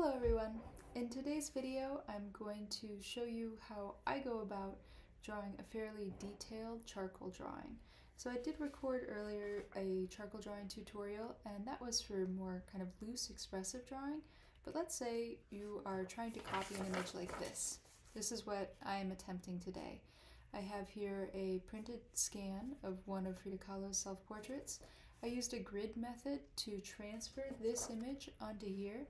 Hello everyone! In today's video I'm going to show you how I go about drawing a fairly detailed charcoal drawing. So I did record earlier a charcoal drawing tutorial and that was for more kind of loose expressive drawing, but let's say you are trying to copy an image like this. This is what I am attempting today. I have here a printed scan of one of Frida Kahlo's self-portraits. I used a grid method to transfer this image onto here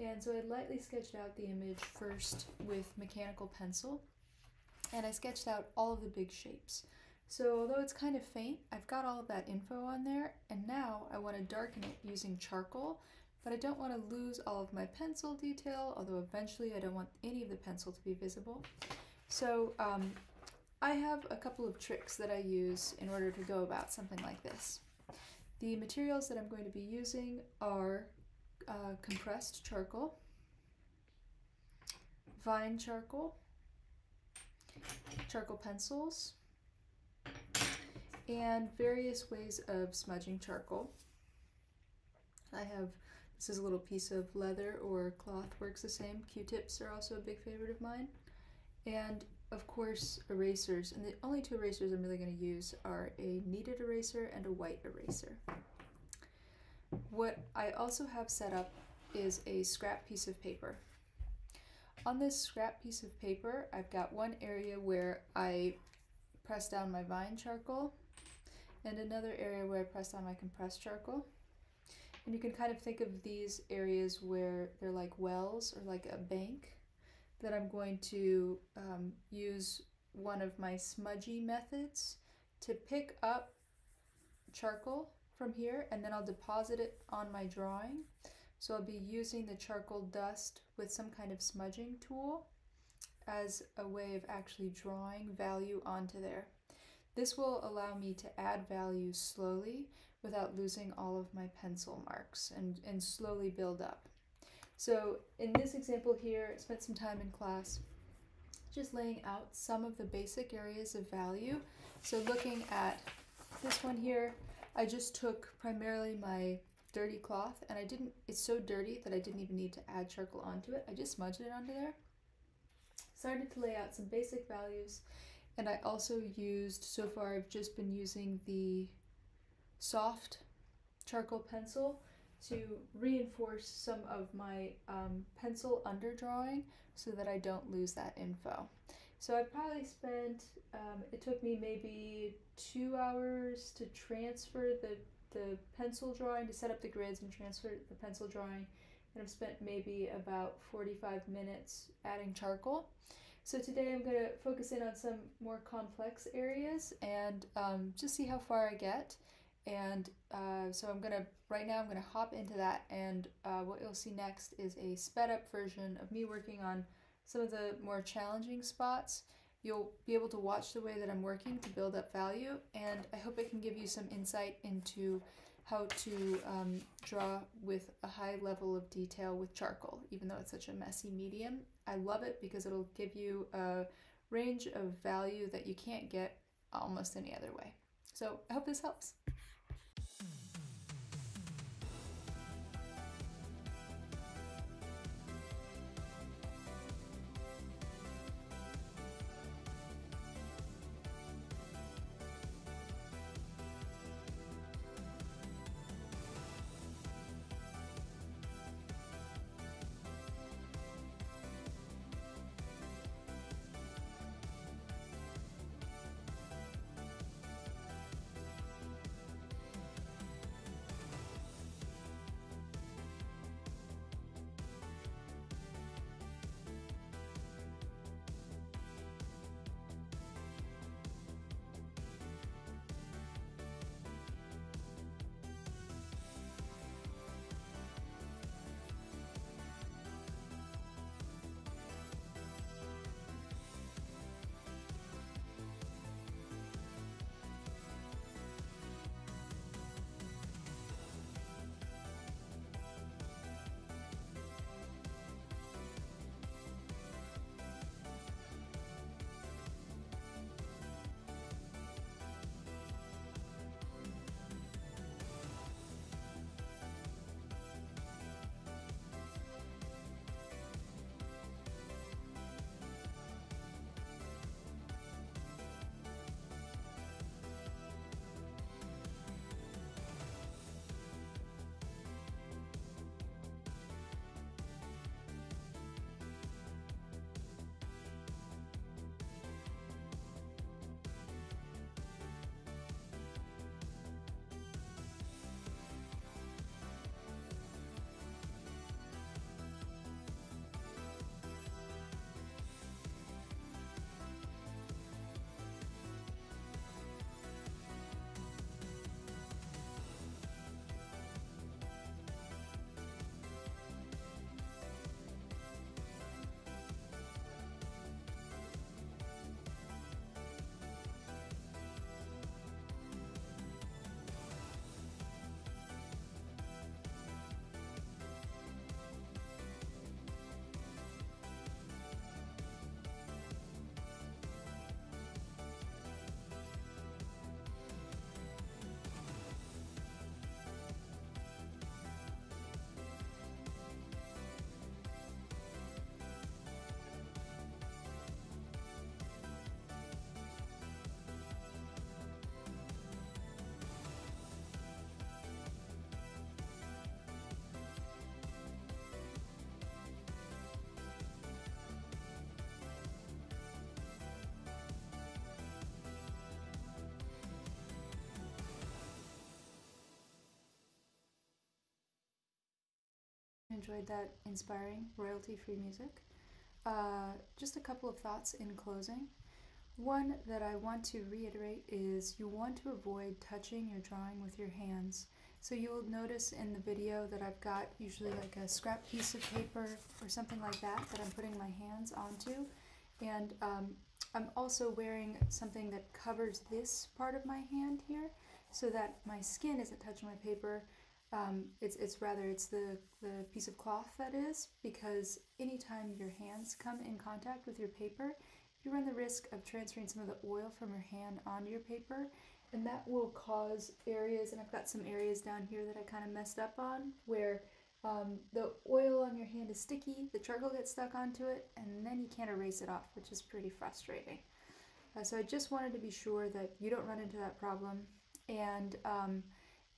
and so I lightly sketched out the image first with mechanical pencil, and I sketched out all of the big shapes. So although it's kind of faint, I've got all of that info on there, and now I want to darken it using charcoal, but I don't want to lose all of my pencil detail, although eventually I don't want any of the pencil to be visible. So um, I have a couple of tricks that I use in order to go about something like this. The materials that I'm going to be using are uh, compressed charcoal, vine charcoal, charcoal pencils, and various ways of smudging charcoal. I have, this is a little piece of leather or cloth, works the same. Q-tips are also a big favorite of mine. And of course, erasers. And the only two erasers I'm really going to use are a kneaded eraser and a white eraser. What I also have set up is a scrap piece of paper. On this scrap piece of paper, I've got one area where I press down my vine charcoal and another area where I press down my compressed charcoal. And you can kind of think of these areas where they're like wells or like a bank that I'm going to um, use one of my smudgy methods to pick up charcoal from here and then I'll deposit it on my drawing. So I'll be using the charcoal dust with some kind of smudging tool as a way of actually drawing value onto there. This will allow me to add value slowly without losing all of my pencil marks and, and slowly build up. So in this example here, I spent some time in class just laying out some of the basic areas of value. So looking at this one here, I just took primarily my dirty cloth and I didn't, it's so dirty that I didn't even need to add charcoal onto it. I just smudged it onto there. Started to lay out some basic values and I also used, so far I've just been using the soft charcoal pencil to reinforce some of my um, pencil underdrawing so that I don't lose that info. So I probably spent, um, it took me maybe two hours to transfer the, the pencil drawing, to set up the grids and transfer the pencil drawing. And I've spent maybe about 45 minutes adding charcoal. So today I'm going to focus in on some more complex areas and um, just see how far I get. And uh, so I'm going to, right now I'm going to hop into that and uh, what you'll see next is a sped up version of me working on some of the more challenging spots. You'll be able to watch the way that I'm working to build up value, and I hope it can give you some insight into how to um, draw with a high level of detail with charcoal, even though it's such a messy medium. I love it because it'll give you a range of value that you can't get almost any other way. So I hope this helps. Enjoyed that inspiring royalty-free music. Uh, just a couple of thoughts in closing. One that I want to reiterate is you want to avoid touching your drawing with your hands. So you'll notice in the video that I've got usually like a scrap piece of paper or something like that that I'm putting my hands onto. And um, I'm also wearing something that covers this part of my hand here so that my skin isn't touching my paper. Um, it's, it's rather, it's the, the piece of cloth that is, because anytime your hands come in contact with your paper, you run the risk of transferring some of the oil from your hand onto your paper and that will cause areas and I've got some areas down here that I kind of messed up on where um, the oil on your hand is sticky, the charcoal gets stuck onto it, and then you can't erase it off, which is pretty frustrating. Uh, so I just wanted to be sure that you don't run into that problem. And um,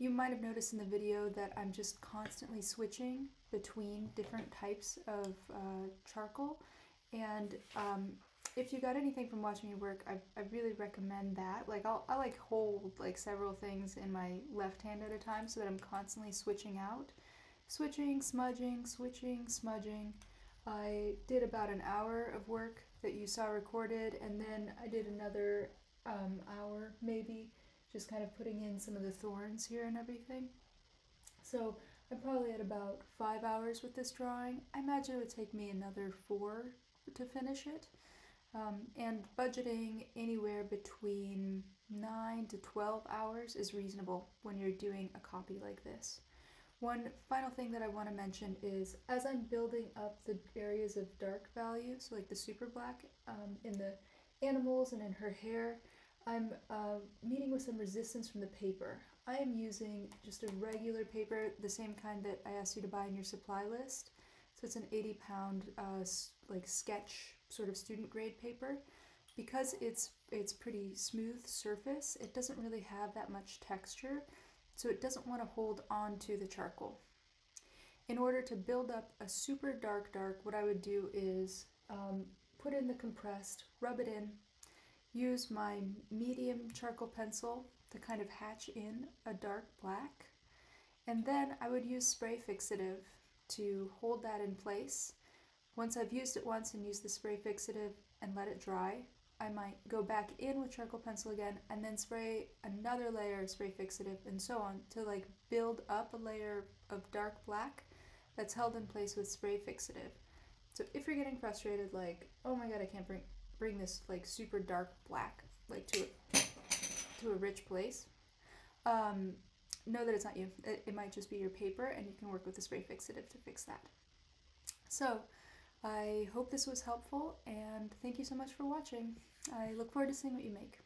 you might have noticed in the video that I'm just constantly switching between different types of uh, charcoal. And um, if you got anything from watching me work, I, I really recommend that. Like I'll, I like hold like several things in my left hand at a time so that I'm constantly switching out. Switching, smudging, switching, smudging. I did about an hour of work that you saw recorded and then I did another um, hour maybe just kind of putting in some of the thorns here and everything. So I'm probably at about five hours with this drawing. I imagine it would take me another four to finish it. Um, and budgeting anywhere between 9 to 12 hours is reasonable when you're doing a copy like this. One final thing that I want to mention is as I'm building up the areas of dark value, so like the super black um, in the animals and in her hair, I'm uh, meeting with some resistance from the paper. I am using just a regular paper, the same kind that I asked you to buy in your supply list. So it's an 80 pound uh, like sketch sort of student grade paper. Because it's, it's pretty smooth surface, it doesn't really have that much texture, so it doesn't want to hold on to the charcoal. In order to build up a super dark dark, what I would do is um, put in the compressed, rub it in, use my medium charcoal pencil to kind of hatch in a dark black, and then I would use spray fixative to hold that in place once I've used it once and used the spray fixative and let it dry, I might go back in with charcoal pencil again and then spray another layer of spray fixative and so on to like build up a layer of dark black that's held in place with spray fixative. So if you're getting frustrated like, oh my god, I can't bring bring this like super dark black like to a, to a rich place, um, know that it's not you. It, it might just be your paper and you can work with the spray fixative to fix that. So I hope this was helpful and thank you so much for watching. I look forward to seeing what you make.